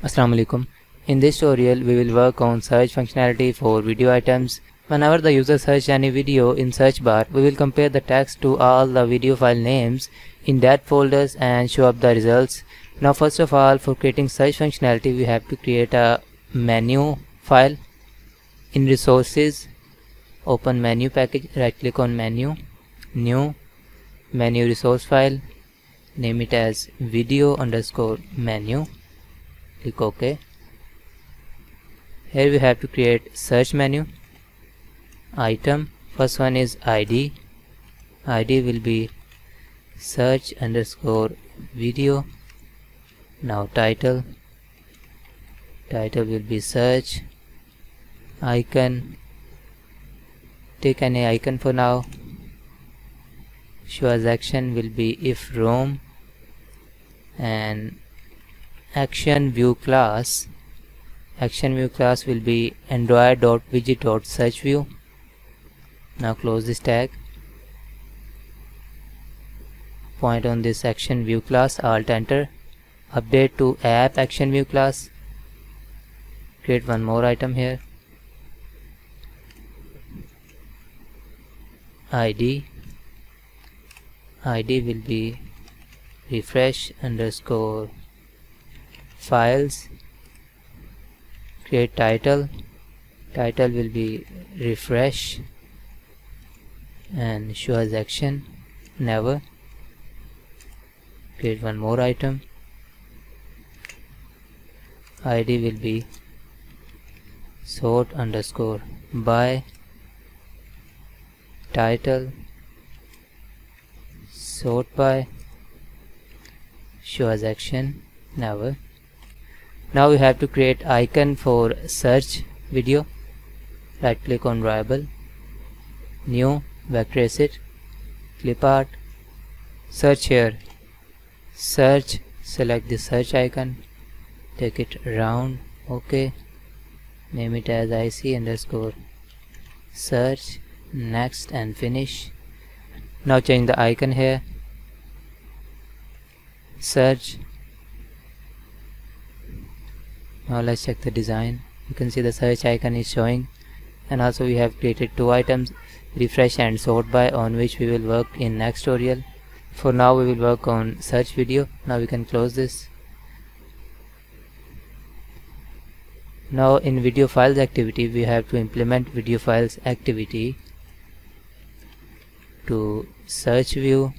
Assalamu alaikum. In this tutorial we will work on search functionality for video items. Whenever the user search any video in search bar, we will compare the text to all the video file names in that folders and show up the results. Now first of all for creating search functionality we have to create a menu file. In resources open menu package right click on menu new menu resource file name it as video underscore menu click ok. Here we have to create search menu. Item. First one is id id will be search underscore video. Now title. Title will be search. Icon. Take any icon for now. Show as action will be ifRoom and action view class. Action view class will be android.widget.search view. Now close this tag. Point on this action view class alt enter. Update to app action view class. Create one more item here. Id id will be refresh underscore files create title. Title will be refresh and show as action. Never. Create one more item. Id will be sort underscore by title. Sort by. Show as action. Never now we have to create icon for search video. Right click on drawable new vector asset clip art search here. Search select the search icon take it around ok name it as ic underscore. Search next and finish. Now change the icon here. Search now let's check the design. You can see the search icon is showing. And also we have created two items refresh and sort by on which we will work in next tutorial. For now we will work on search video. Now we can close this. Now in video files activity we have to implement video files activity to search view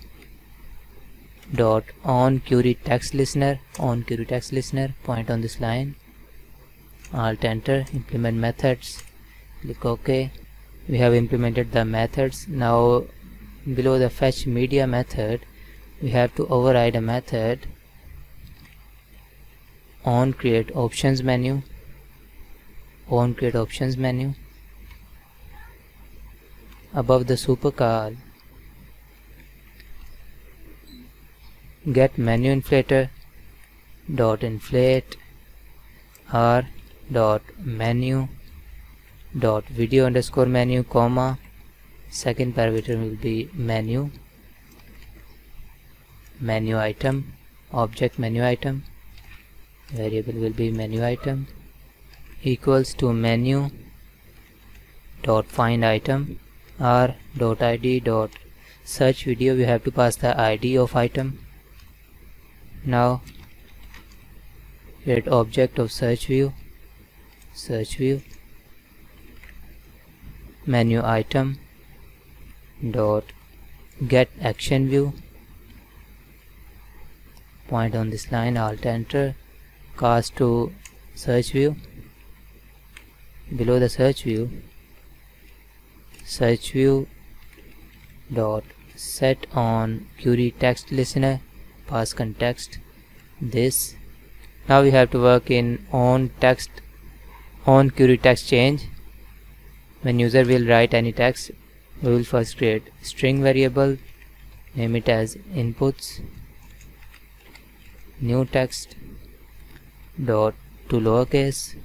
dot on query text listener on query text listener point on this line alt enter implement methods click ok. We have implemented the methods. Now below the fetch media method we have to override a method. On create options menu. On create options menu. Above the supercar get menu inflater. Dot inflate. R dot menu dot video underscore menu comma second parameter will be menu menu item object menu item variable will be menu item equals to menu dot find item r dot id dot search video we have to pass the id of item. Now create object of search view search view menu item dot get action view point on this line alt enter cast to search view. Below the search view search view dot set on query text listener pass context this. Now we have to work in on text on query text change. When user will write any text we will first create string variable name it as inputs new text dot to lowercase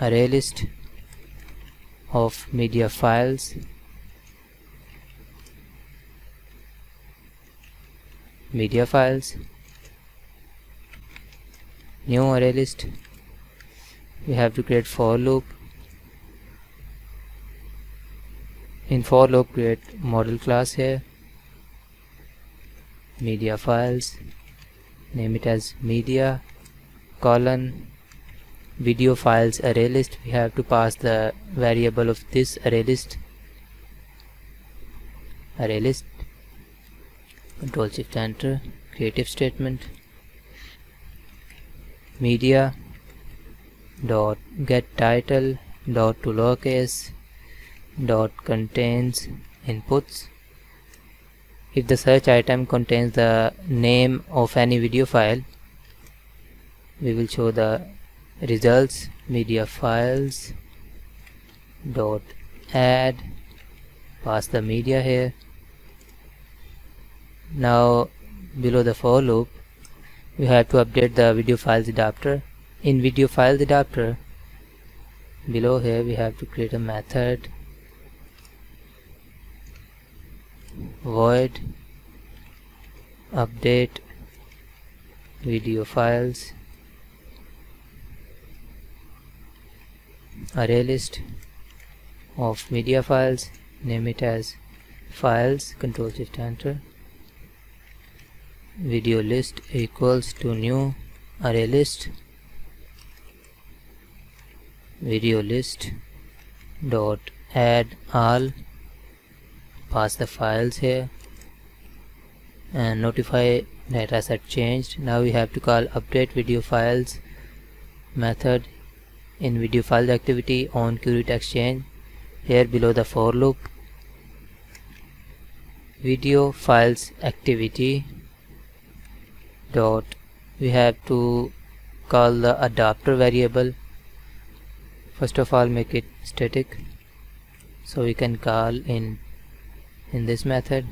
array list of media files media files new array list we have to create for loop. In for loop create model class here. Media files. Name it as media colon. Video files array list. We have to pass the variable of this array list. Array list. Control shift enter. Creative statement. Media dot get title dot to lowercase dot contains inputs. If the search item contains the name of any video file we will show the results media files dot add pass the media here. Now below the for loop we have to update the video files adapter in video files adapter. Below here we have to create a method. Void. Update. Video files. Array list of media files. Name it as files. Control shift enter. Video list equals to new array list video list dot add all. Pass the files here and notify dataset changed. Now we have to call update video files method in video files activity on query text change here below the for loop video files activity dot. We have to call the adapter variable first of all make it static. So we can call in in this method.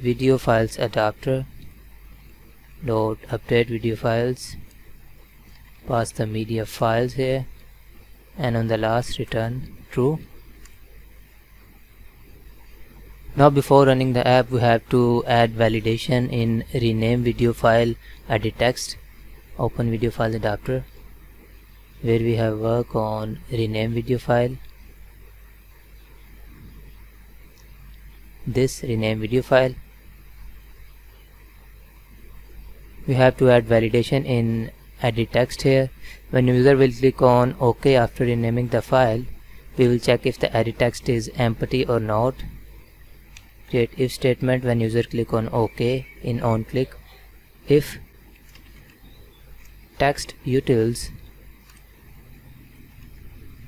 Video files adapter. Dot update video files. Pass the media files here. And on the last return true. Now before running the app we have to add validation in rename video file edit text. Open video file adapter where we have work on rename video file. This rename video file. We have to add validation in edit text here. When user will click on ok after renaming the file we will check if the edit text is empty or not. Create if statement when user click on ok in on click. If text utils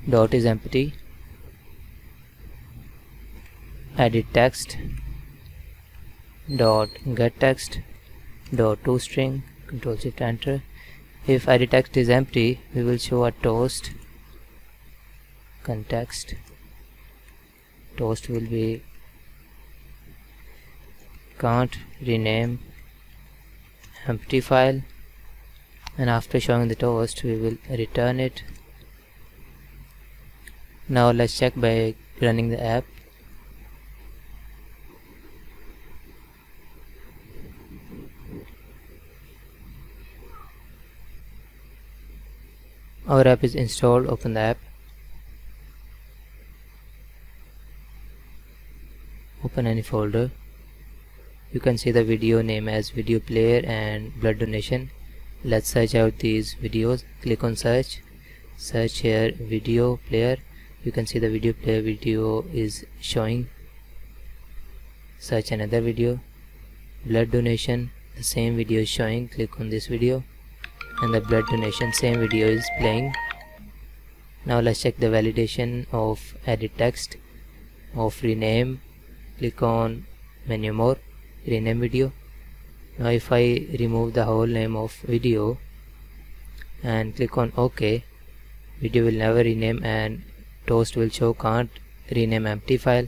dot is empty. Edit text. Dot get text. Dot to string. Control shift enter. If edit text is empty we will show a toast. Context. Toast will be can't rename empty file. And after showing the toast we will return it now let's check by running the app. Our app is installed. Open the app. Open any folder. You can see the video name as video player and blood donation. Let's search out these videos. Click on search. Search here video player you can see the video player video is showing. Search another video. Blood donation the same video is showing. Click on this video. And the blood donation same video is playing. Now let's check the validation of edit text of rename. Click on menu more rename video. Now if I remove the whole name of video and click on OK video will never rename and toast will show can't rename empty file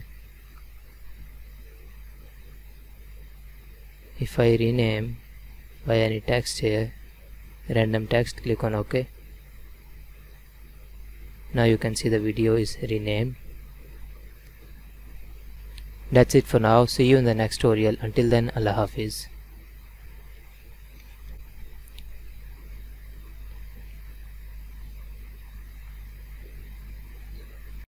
if I rename by any text here random text click on OK now you can see the video is renamed that's it for now. See you in the next tutorial. Until then, Allah Hafiz.